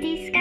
ディスカ